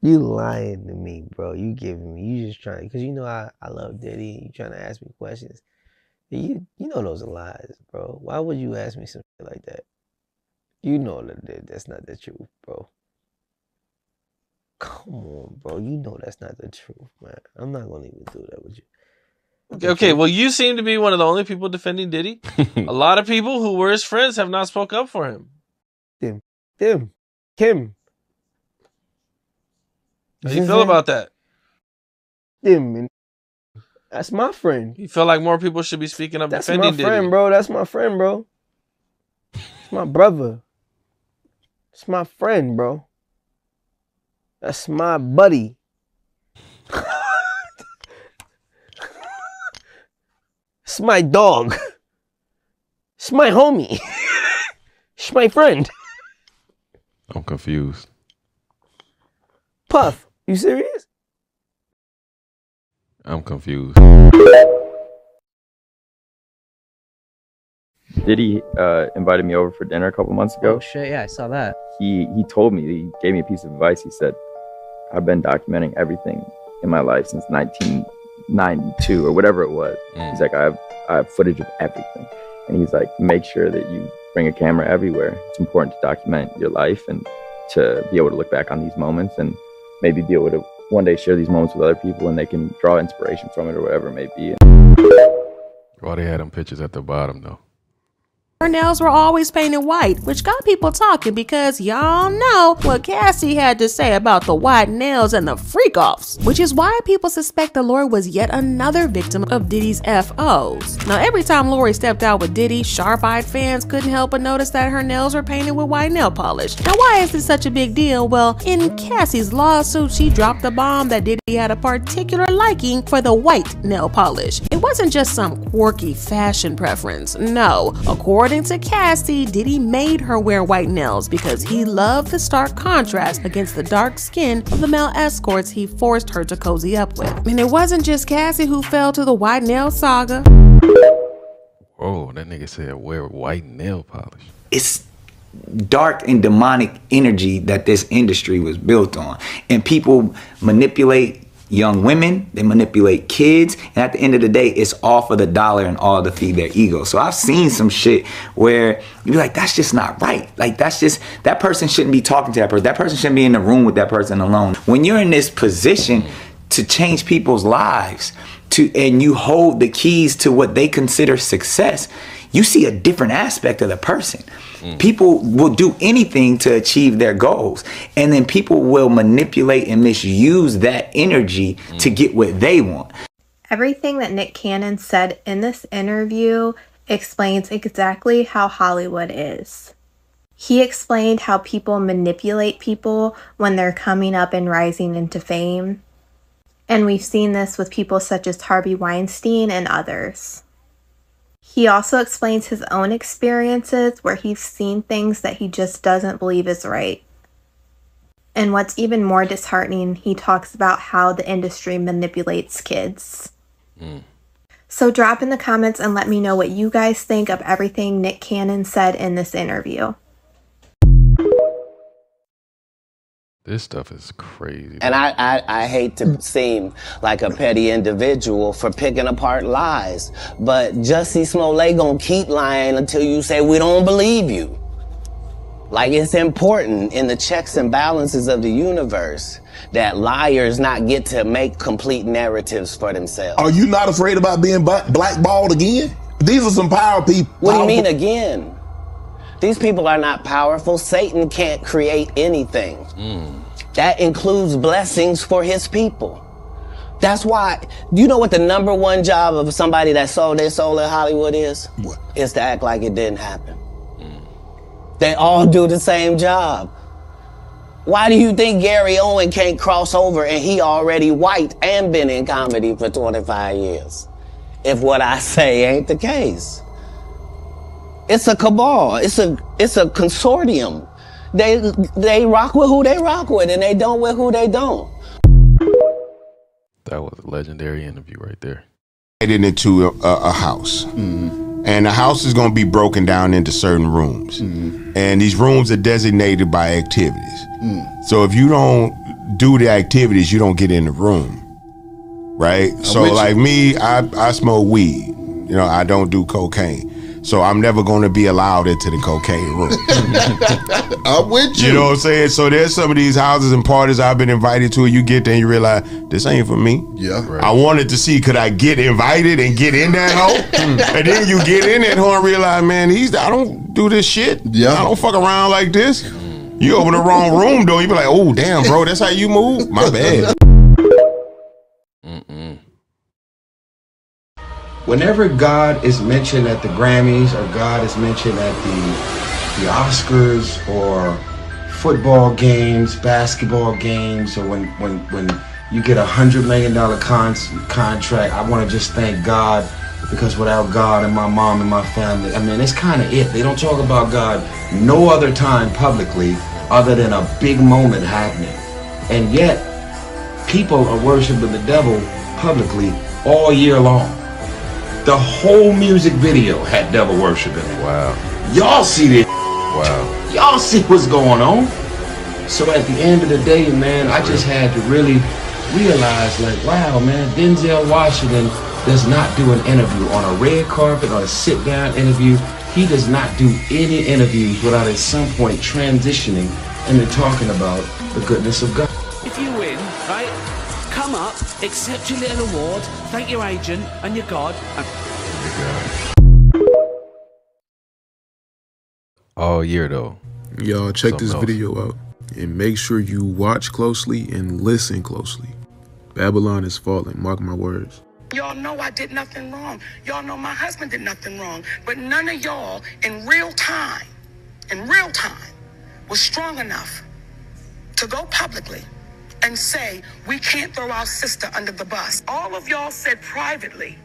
You lying to me, bro. You giving me. You just trying because you know I, I love Diddy. You trying to ask me questions. You you know those are lies, bro. Why would you ask me something like that? You know that that- that's not the truth, bro. Come on, bro. You know that's not the truth, man. I'm not gonna even do that with you. Okay, okay, well, you seem to be one of the only people defending Diddy. [LAUGHS] a lot of people who were his friends have not spoke up for him. Them, them, Kim. How do you feel about that? Them, man. That's my friend. You feel like more people should be speaking up That's defending my friend, Diddy. bro. That's my friend, bro. It's my brother. It's my friend, bro. That's my buddy. it's my dog. It's my homie. it's my friend. I'm confused. Puff, you serious? I'm confused. Diddy uh, invited me over for dinner a couple months ago. Oh shit! Yeah, I saw that. He he told me he gave me a piece of advice. He said, "I've been documenting everything in my life since 1992 or whatever it was." He's like, "I have I have footage of everything," and he's like, "Make sure that you bring a camera everywhere. It's important to document your life and to be able to look back on these moments and maybe be able to one day share these moments with other people and they can draw inspiration from it or whatever it may be." Why they had them pictures at the bottom though? Her nails were always painted white, which got people talking because y'all know what Cassie had to say about the white nails and the freak offs, which is why people suspect that Lori was yet another victim of Diddy's FOs. Now, every time Lori stepped out with Diddy, sharp eyed fans couldn't help but notice that her nails were painted with white nail polish. Now, why is this such a big deal? Well, in Cassie's lawsuit, she dropped the bomb that Diddy had a particular liking for the white nail polish. It wasn't just some quirky fashion preference. No, according to Cassie, Diddy made her wear white nails because he loved the stark contrast against the dark skin of the male escorts he forced her to cozy up with. And it wasn't just Cassie who fell to the white nail saga. Oh, that nigga said wear white nail polish. it's dark and demonic energy that this industry was built on and people manipulate young women, they manipulate kids, and at the end of the day, it's all for the dollar and all to feed their ego. So I've seen some shit where you be like, that's just not right. Like that's just that person shouldn't be talking to that person. That person shouldn't be in the room with that person alone. When you're in this position to change people's lives, to and you hold the keys to what they consider success, you see a different aspect of the person. People will do anything to achieve their goals. And then people will manipulate and misuse that energy to get what they want. Everything that Nick Cannon said in this interview explains exactly how Hollywood is. He explained how people manipulate people when they're coming up and rising into fame. And we've seen this with people such as Harvey Weinstein and others. He also explains his own experiences where he's seen things that he just doesn't believe is right. And what's even more disheartening, he talks about how the industry manipulates kids. Mm. So drop in the comments and let me know what you guys think of everything Nick Cannon said in this interview. This stuff is crazy. And I, I, I hate to seem like a petty individual for picking apart lies, but Jussie Smollett gonna keep lying until you say we don't believe you. Like it's important in the checks and balances of the universe that liars not get to make complete narratives for themselves. Are you not afraid about being blackballed again? These are some power people. What do you mean again? These people are not powerful. Satan can't create anything. That includes blessings for his people. That's why, you know what the number one job of somebody that sold their soul in Hollywood is? What? Is to act like it didn't happen. They all do the same job. Why do you think Gary Owen can't cross over and he already white and been in comedy for 25 years? If what I [LAUGHS] say ain't the case. It's a cabal. It's a it's a consortium. They they rock with who they rock with and they don't with who they don't. That was a legendary interview right there. It into a, a house. Mm-hmm. And the house is going to be broken down into certain rooms. Mm-hmm. And these rooms are designated by activities. Mm. So if you don't do the activities, you don't get in the room. Right? so with you. like me, I, I smoke weed. You know, I don't do cocaine. So I'm never going to be allowed into the cocaine room. [LAUGHS] I'm with you. You know what I'm saying? So there's some of these houses and parties I've been invited to, and you get there and you realize this ain't for me. Yeah. I wanted to see could I get invited and get in that hole, [LAUGHS] hmm. and then you get in that hole and realize, man, he's I don't do this shit. Yeah. I don't fuck around like this. You open the wrong room door, you be like, oh damn, bro, that's how you move. My bad. Whenever God is mentioned at the Grammys or God is mentioned at the the Oscars or football games, basketball games, or when when when you get a hundred million dollar con- contract, I want to just thank God because without God and my mom and my family, I mean, it's kind of it. They don't talk about God no other time publicly other than a big moment happening, and yet people are worshiping the devil publicly all year long. The whole music video had devil worship in it. Wow. Y'all see this? Wow. Y'all see what's going on? So at the end of the day, man, I just had to really realize, like, wow, man, Denzel Washington does not do an interview on a red carpet or a sit-down interview. He does not do any interviews without at some point transitioning into talking about the goodness of God. If you win, right, come up, accept your little award, thank your agent and your God. And All year though. Y'all check Something this else. video out and make sure you watch closely and listen closely. Babylon is falling, mark my words. Y'all know I did nothing wrong. Y'all know my husband did nothing wrong. But none of y'all in real time, in real time, was strong enough to go publicly and say, we can't throw our sister under the bus. All of y'all said privately,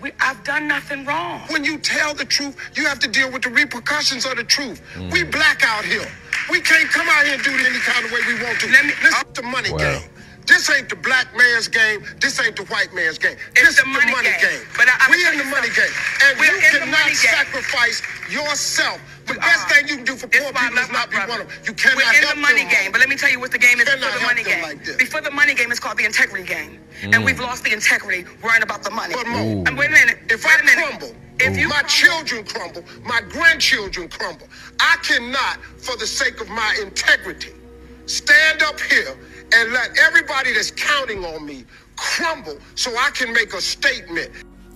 we, I've done nothing wrong. When you tell the truth, you have to deal with the repercussions of the truth. We mm. black out here. We can't come out here and do it any kind of way we want to. Let me listen. the money game. This ain't the black man's game. This ain't the white man's game. It's this the is money the money game. game. But I- I'ma we tell in the money game, and We're you in the cannot money game. sacrifice yourself. The We best thing you can do for poor It's why I people is not be brother. one of them. You cannot We're in help the money them game, but let me tell you what the game is Cannot before the money them game. like before the money game, it's called the integrity game, Mm. and we've lost the integrity worrying about the money. But Mo, And wait a minute. if wait I a minute. crumble, if you my children crumble, my grandchildren crumble, I cannot, for the sake of my integrity, stand up here and let everybody that's counting on me crumble so I can make a statement.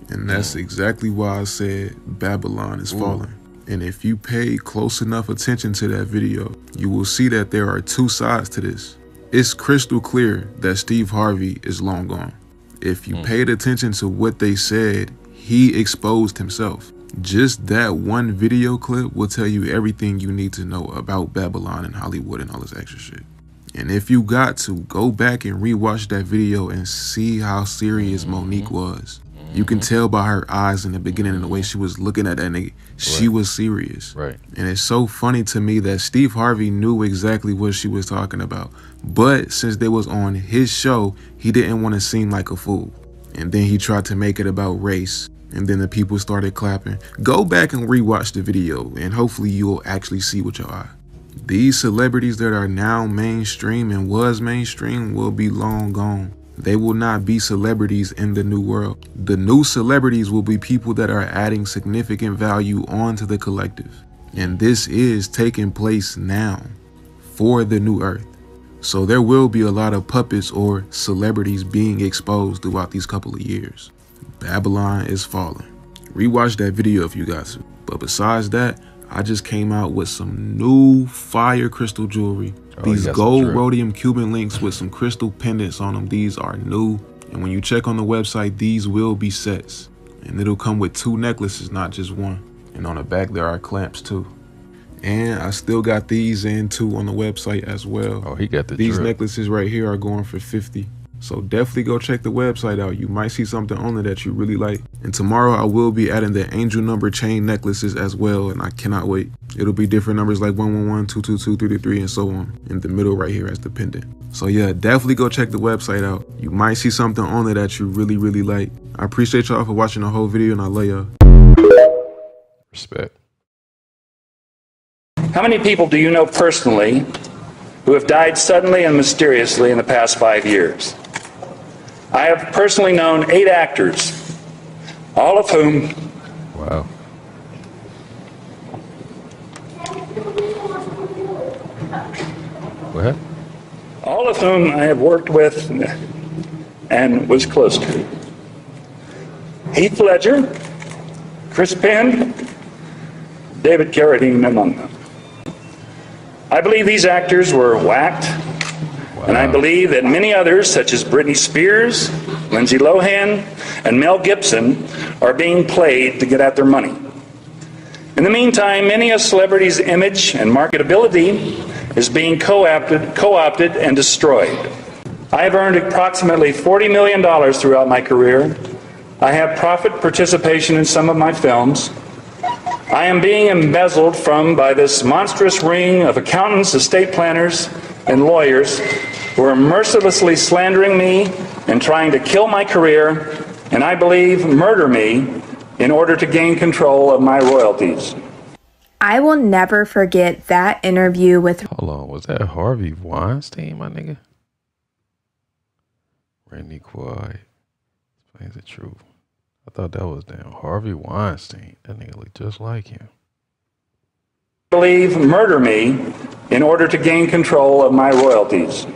And that's exactly why I said Babylon is falling. And if you pay close enough attention to that video, you will see that there are two sides to this. It's crystal clear that Steve Harvey is long gone. If you hmm. paid attention to what they said, he exposed himself. Just that one video clip will tell you everything you need to know about Babylon and Hollywood and all this extra shit. And if you got to, go back and rewatch that video and see how serious mm-hmm. Mo'Nique was. You can mm-hmm. tell by her eyes in the beginning and the way she was looking at that nigga. She was serious. Right. And it's so funny to me that Steve Harvey knew exactly what she was talking about. But since they was on his show, he didn't want to seem like a fool. And then he tried to make it about race. And then the people started clapping. Go back and rewatch the video and hopefully you'll actually see with your eye. These celebrities that are now mainstream and was mainstream will be long gone. They will not be celebrities in the new world. The new celebrities will be people that are adding significant value onto the collective. And this is taking place now for the new earth. So there will be a lot of puppets or celebrities being exposed throughout these couple of years. Babylon is falling. Rewatch that video if you got to. But besides that, I just came out with some new fire crystal jewelry. Oh, These gold rhodium Cuban links with some crystal pendants on them. These are new. And when you check on the website, these will be sets. And it'll come with two necklaces, not just one. And on the back, there are clamps too. And I still got these in too on the website as well. Oh, he got the These drip. necklaces right here are going for 50. So definitely go check the website out. You might see something on there that you really like. And tomorrow I will be adding the angel number chain necklaces as well, and I cannot wait. It'll be different numbers like 111, 222, 333, and so on. In the middle right here as the pendant. So yeah, definitely go check the website out. You might see something on there that you really, really like. I appreciate y'all for watching the whole video, and I love y'all. Respect. How many people do you know personally who have died suddenly and mysteriously in the past five years? I have personally known eight actors, all of whom. Wow. Go ahead. All of whom I have worked with and was close to. Heath Ledger, Chris Penn, David Carradine among them. I believe these actors were whacked, and I believe that many others, such as Britney Spears, Lindsay Lohan, and Mel Gibson, are being played to get at their money. In the meantime, many a celebrity's image and marketability is being co-opted, co-opted and destroyed. I have earned approximately $40 million throughout my career. I have profit participation in some of my films. I am being embezzled from by this monstrous ring of accountants, estate planners, and lawyers who are mercilessly slandering me and trying to kill my career, and I believe murder me in order to gain control of my royalties. I will never forget that interview with Hold on, was that Harvey Weinstein, my nigga? Randy Quaid explains the truth. I thought that was damn Harvey Weinstein. That nigga look just like him. believe murder me in order to gain control of my royalties.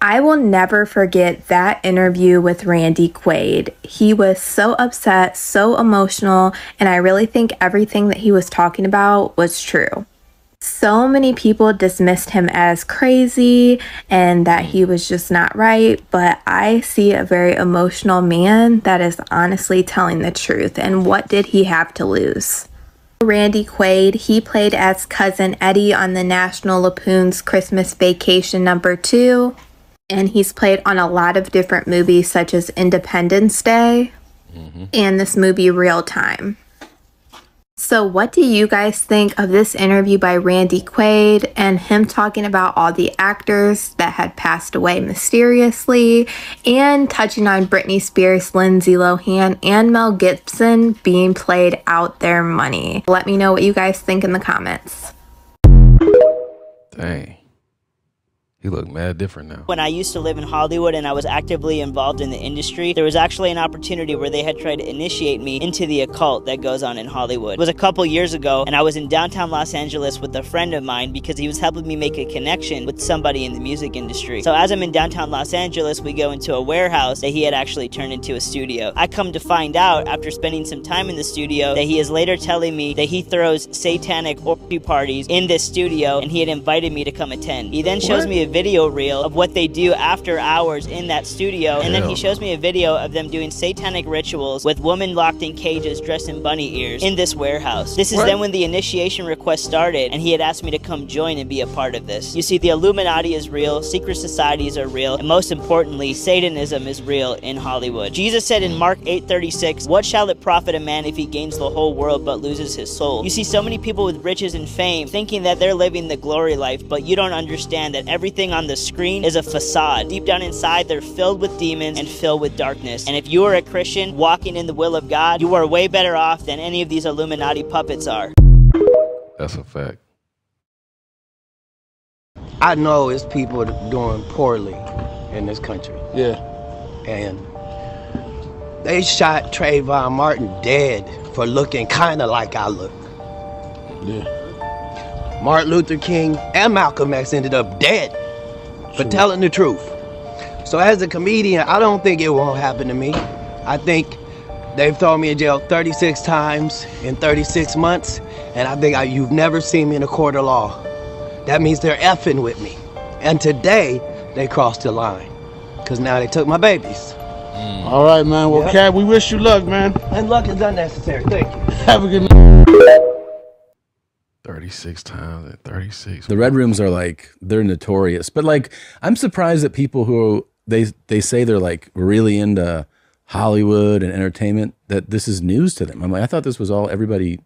I will never forget that interview with Randy Quaid. He was so upset, so emotional, and I really think everything that he was talking about was true. So many people dismissed him as crazy and that he was just not right, but I see a very emotional man that is honestly telling the truth. And what did he have to lose? Randy Quaid, he played as cousin Eddie on the National Lampoon's Christmas Vacation number two and he's played on a lot of different movies such as Independence Day mm-hmm. and this movie Real Time. So, what do you guys think of this interview by Randy Quaid and him talking about all the actors that had passed away mysteriously and touching on Britney Spears, Lindsay Lohan, and Mel Gibson being played out their money? Let me know what you guys think in the comments. Dang. He look mad different now. When I used to live in Hollywood and I was actively involved in the industry, there was actually an opportunity where they had tried to initiate me into the occult that goes on in Hollywood. It was a couple years ago, and I was in downtown Los Angeles with a friend of mine because he was helping me make a connection with somebody in the music industry. So as I'm in downtown Los Angeles, we go into a warehouse that he had actually turned into a studio. I come to find out after spending some time in the studio that he is later telling me that he throws satanic orgy parties in this studio and he had invited me to come attend. He then shows What? me a video reel of what they do after hours in that studio, and then he shows me a video of them doing satanic rituals with women locked in cages dressed in bunny ears in this warehouse. This is What? then when the initiation request started, and he had asked me to come join and be a part of this. You see, the Illuminati is real, secret societies are real, and most importantly, Satanism is real in Hollywood. Jesus said in Mark 8:36, "What shall it profit a man if he gains the whole world but loses his soul?" You see so many people with riches and fame thinking that they're living the glory life, but you don't understand that everything on the screen is a facade. Deep down inside, they're filled with demons and filled with darkness. And if you are a Christian walking in the will of God, you are way better off than any of these Illuminati puppets are. That's a fact. I know it's people doing poorly in this country. Yeah. And they shot Trayvon Martin dead for looking kind of like I look. Yeah. Martin Luther King and Malcolm X ended up dead for telling the truth. So as a comedian, I don't think it won't happen to me. I think they've thrown me in jail 36 times in 36 months, and I think I, you've never seen me in a court of law. That means they're effing with me. And today, they crossed the line. Because now they took my babies. Mm. All right, man. Well, Yep. Katt, we wish you luck, man. And luck is unnecessary. Thank you. Have a good night. 36 times and 36. The red rooms are like they're notorious, but like I'm surprised that people who they they say they're like really into Hollywood and entertainment that this is news to them. I'm like I thought this was all everybody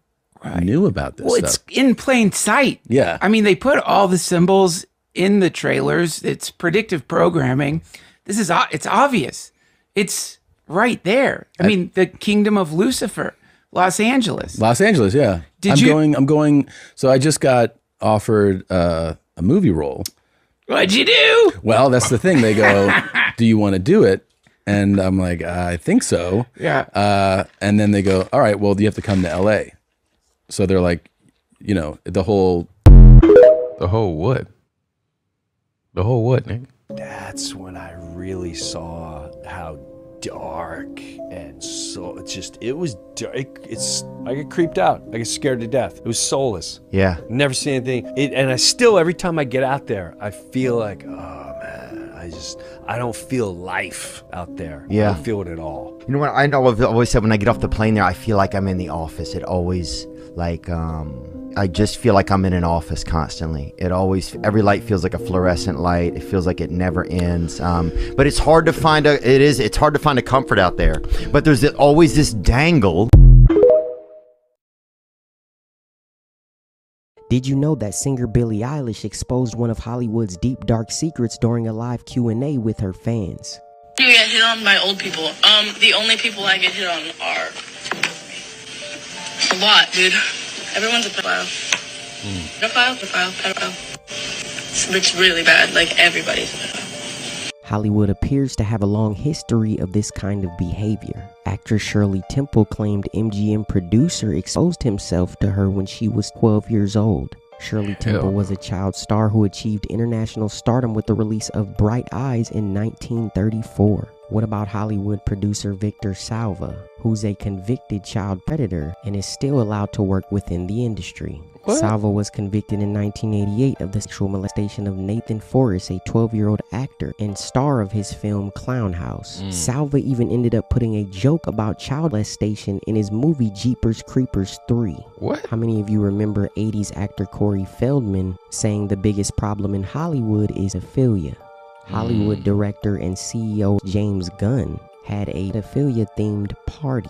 knew about this Well, stuff. it's in plain sight. Yeah. I mean, they put all the symbols in the trailers. It's predictive programming. This is it's obvious. It's right there. I, mean, the kingdom of Lucifer, Los Angeles. Los Angeles, yeah. Did I'm you- going I'm going so I just got offered uh, a movie role. What'd you do? Well, that's the thing. They go, [LAUGHS] "Do you want to do it?" And I'm like, "I think so." Yeah. Uh, and then they go, "All right, well, you have to come to L.A." So they're like, you know, the whole, the whole what? The whole what, Nick? That's when I really saw how dark and so it's just it was dark. It's I get creeped out. I get scared to death. It was soulless. Yeah. Never seen anything. It, and I still every time I get out there, I feel like oh man, I just I don't feel life out there. Yeah. I don't feel it at all. You know what? I know I've always said when I get off the plane there, I feel like I'm in the office. It always like um I just feel like I'm in an office constantly. It always every light feels like a fluorescent light. It feels like it never ends. Um, but it's hard to find a it is it's hard to find a comfort out there. But there's always this dangle. Did you know that singer Billie Eilish exposed one of Hollywood's deep dark secrets during a live Q&A with her fans? You get hit on by old people. Um, the only people I get hit on are a lot, dude. Everyone's a pedophile. Hmm. Pedophile, pedophile, pedophile. It's, it's really bad. Like everybody's a pedophile. Hollywood appears to have a long history of this kind of behavior. Actress Shirley Temple claimed MGM producer exposed himself to her when she was 12 years old. Shirley Temple was a child star who achieved international stardom with the release of Bright Eyes in 1934. What about Hollywood producer Victor Salva, who's a convicted child predator and is still allowed to work within the industry? What? Salva was convicted in 1988 of the sexual molestation of Nathan Forrest, a 12 year old actor and star of his film Clownhouse. Mm. Salva even ended up putting a joke about child molestation in his movie Jeepers Creepers 3. What? How many of you remember 80s actor Corey Feldman saying the biggest problem in Hollywood is pedophilia? Hollywood mm. director and CEO James Gunn had a pedophilia themed party.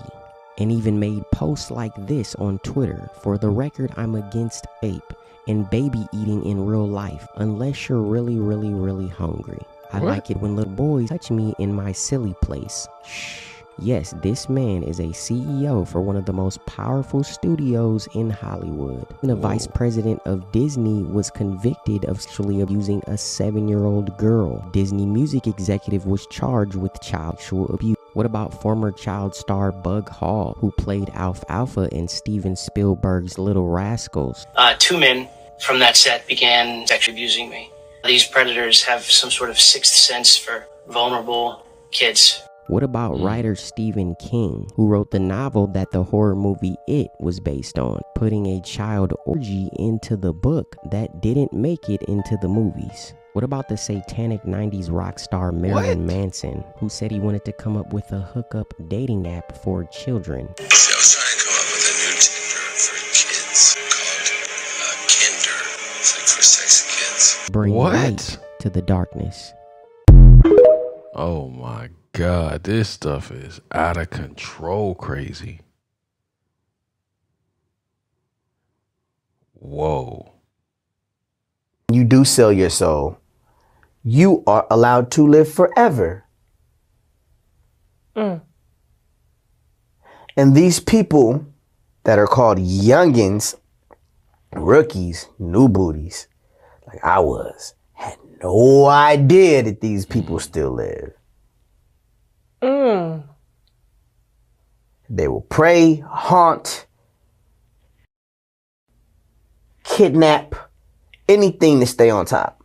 and even made posts like this on Twitter. For the record, I'm against ape and baby eating in real life unless you're really, really, really hungry. I What? like it when little boys touch me in my silly place. Shh. Yes, this man is a CEO for one of the most powerful studios in Hollywood. The vice president of Disney was convicted of sexually abusing a seven year old girl. Disney music executive was charged with child sexual abuse. What about former child star Bug Hall, who played Alfalfa in Steven Spielberg's Little Rascals? Uh, two men from that set began sexually abusing me. These predators have some sort of sixth sense for vulnerable kids. What about writer Stephen King, who wrote the novel that the horror movie It was based on, putting a child orgy into the book that didn't make it into the movies? What about the satanic 90s rock star Marilyn Manson, who said he wanted to come up with a hookup dating app for children? See, I was trying to come up with a new Tinder for kids called uh, Kinder. It's like for sexy kids. Bring What? light to the darkness. Oh my god, this stuff is out of control crazy. Whoa. you do sell your soul, you are allowed to live forever. Mm. And these people that are called youngins, rookies, new booties, like I was, had no idea that these people still live. Mm. They will prey, haunt, kidnap, anything to stay on top.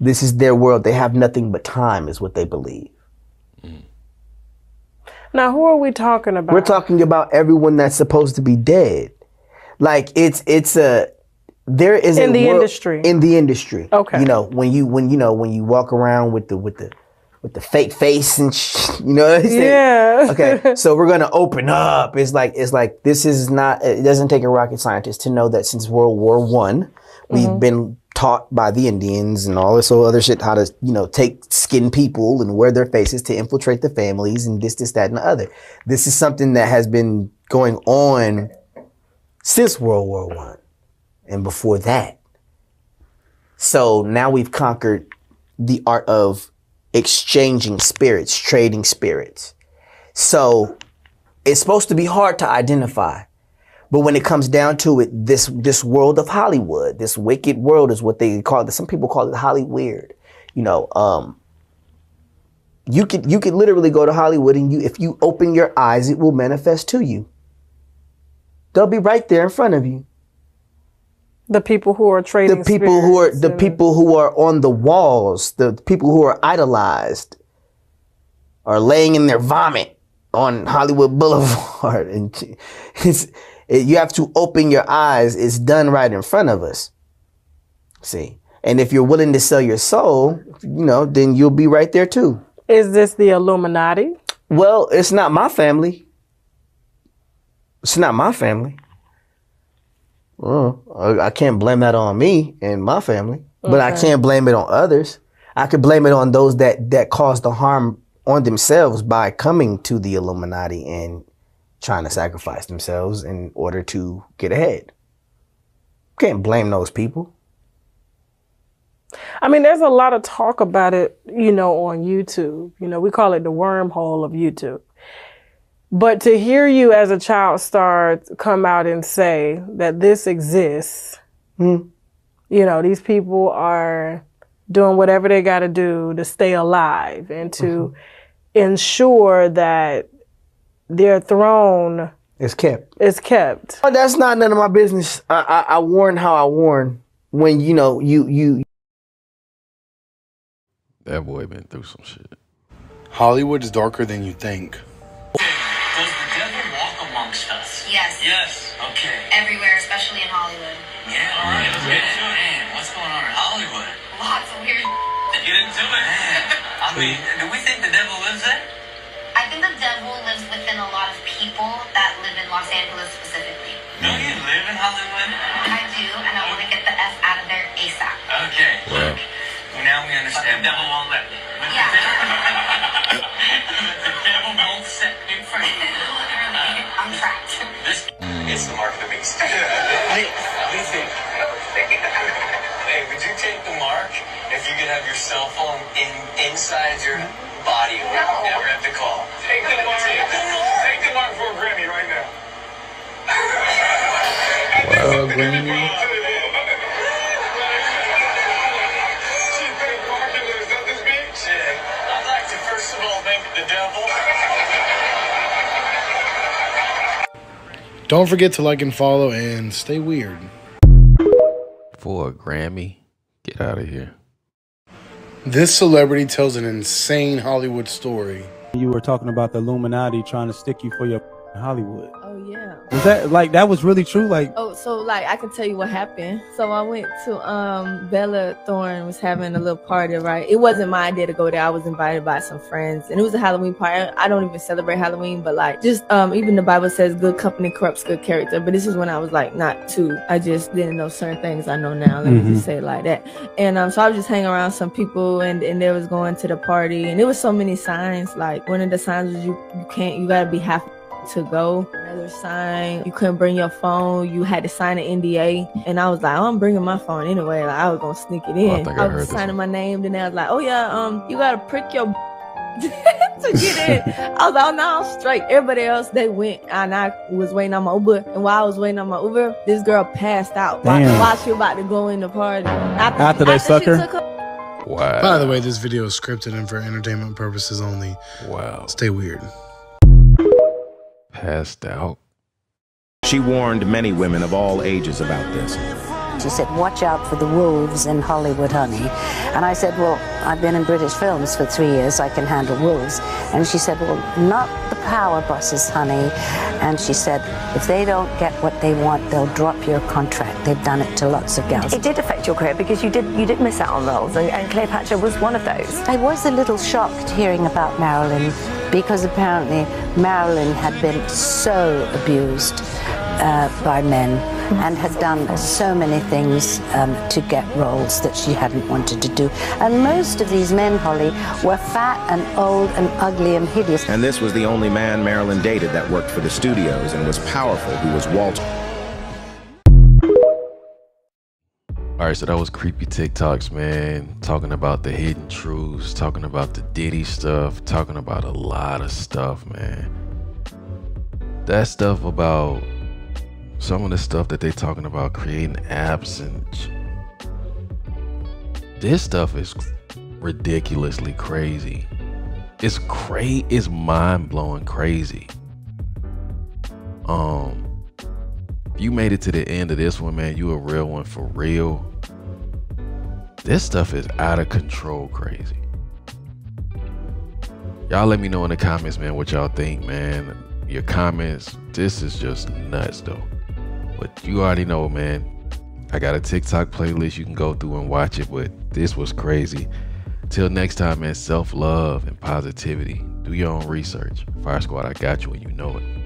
This is their world. They have nothing but time, is what they believe. Now, who are we talking about? We're talking about everyone that's supposed to be dead. Like it's it's a there is In the world- industry. in the industry. Okay. You know when you when you know when you walk around with the with the with the fake face and sh- [LAUGHS] you know what I'm saying? Yeah. okay. [LAUGHS] So we're gonna open up. It's like it's like this is not. It doesn't take a rocket scientist to know that since World War One, we've Mhm. been taught by the Indians and all this other shit how to you know take skin people and wear their faces to infiltrate the families and this this that and the other. This is something that has been going on since World War One and before that. So now we've conquered the art of exchanging spirits, trading spirits. So it's supposed to be hard to identify. But when it comes down to it, this this world of Hollywood, this wicked world is what they call it. Some people call it Holly weird. You know, um, you could you could literally go to Hollywood and you if you open your eyes, it will manifest to you. They'll be right there in front of you. The people who are trading. The people who are the people who are on the walls, the people who are idolized, are laying in their vomit on Hollywood Boulevard, [LAUGHS] and it's it, you have to open your eyes. It's done right in front of us. See, and if you're willing to sell your soul, you know, then you'll be right there too. Is this the Illuminati? Well, it's not my family. It's not my family. Well, I I can't blame that on me and my family, but I can't blame it on others. I could blame it on those that that caused the harm on themselves by coming to the Illuminati and trying to sacrifice themselves in order to get ahead. Can't blame those people. I mean, there's a lot of talk about it, you know, on YouTube. You know, we call it the wormhole of YouTube. But to hear you as a child star come out and say that this exists, Hmm. you know, these people are doing whatever they got to do to stay alive and to Mm-hmm. ensure that their throne is kept. is kept. Oh, that's not none of my business. I, I, I warn how I warn when you know you you That boy been through some shit. Hollywood is darker than you think. Mean, do we think the devil lives there? I think the devil lives within a lot of people that live in Los Angeles specifically. Do you live in Hollywood? I do, and I want to get the F out of there ASAP. Okay. Look. Now we understand. The devil won't let me. Inside your body when you never have to call? Take the mark. Take the mark. Take the mark for a Grammy right now. Well, Grammy. I'd like to first of all thank the devil. Don't forget to like and follow and stay weird. For a Grammy? Get out of here. This celebrity tells an insane Hollywood story. You were talking about the Illuminati trying to stick you for your Hollywood. Oh yeah. Was that like that was really true? Like Oh, so like I can tell you what happened. So I went to um Bella Thorne was having a little party, right? It wasn't my idea to go there. I was invited by some friends, and it was a Halloween party. I don't even celebrate Halloween, but like just um even the Bible says good company corrupts good character. But this is when I was like not too. I just didn't know certain things I know now. Let me Mhm. just say it like that. And um so I was just hanging around some people, and and they was going to the party, and there was so many signs. Like one of the signs was you you can't you gotta be half to go. Another sign, you couldn't bring your phone. You had to sign an NDA. And I was like, oh, I'm bringing my phone anyway. Like I was gonna sneak it in. Oh, I think I was signing my name. Then I was like, oh yeah, um, you gotta prick your [LAUGHS] to get in. I was like, oh no, I'm straight. Everybody else they went, and I was waiting on my Uber. And while I was waiting on my Uber, this girl passed out while, Damn. while she was about to go in the party. After, After they suck her? her Wow. By the way, this video is scripted and for entertainment purposes only. Wow. Stay weird. Passed out. She warned many women of all ages about this. She said, watch out for the wolves in Hollywood, honey. And I said, well, I've been in British films for three years. I can handle wolves. And she said, well, not the power bosses, honey. And she said, if they don't get what they want, they'll drop your contract. They've done it to lots of girls. It did affect your career because you did you did miss out on roles, and, and Cleopatra was one of those. I was a little shocked hearing about Marilyn because apparently Marilyn had been so abused uh, by men and had done so many things um, to get roles that she hadn't wanted to do. And most of these men, Holly, were fat and old and ugly and hideous. And this was the only man Marilyn dated that worked for the studios and was powerful, who was Walter. All right, so that was creepy TikToks, man. Talking about the hidden truths, talking about the Diddy stuff, talking about a lot of stuff, man. That stuff about some of the stuff that they talking about creating apps and this stuff is ridiculously crazy. It's crazy. It's mind blowing crazy. Um, you made it to the end of this one, man, you a real one for real. This stuff is out of control crazy. Y'all let me know in the comments, man, what y'all think, man. Your comments. This is just nuts though. But you already know, man. I got a TikTok playlist you can go through and watch it, but this was crazy. Till next time, man, self love and positivity. Do your own research. Fire Squad, I got you and you know it.